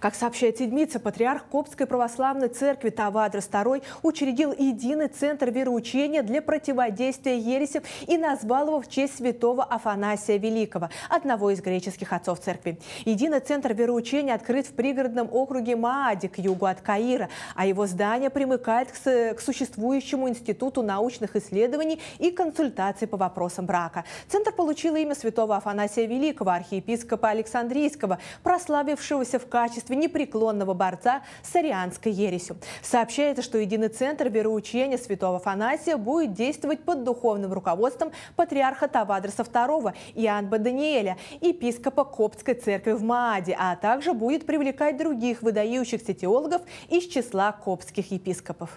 Как сообщает Седмица, патриарх Коптской православной церкви Тавадрос II учредил единый центр вероучения для противодействия ересям и назвал его в честь святого Афанасия Великого, одного из греческих отцов церкви. Единый центр вероучения открыт в пригородном округе Маади к югу от Каира, а его здание примыкает к существующему Институту научных исследований и консультаций по вопросам брака. Центр получил имя святого Афанасия Великого, архиепископа Александрийского, прославившегося в качестве качестве непреклонного борца с арианской ересью. Сообщается, что единый центр вероучения святого Афанасия будет действовать под духовным руководством патриарха Тавадроса II Иоанна Даниэля, епископа Коптской церкви в Мааде, а также будет привлекать других выдающихся теологов из числа коптских епископов.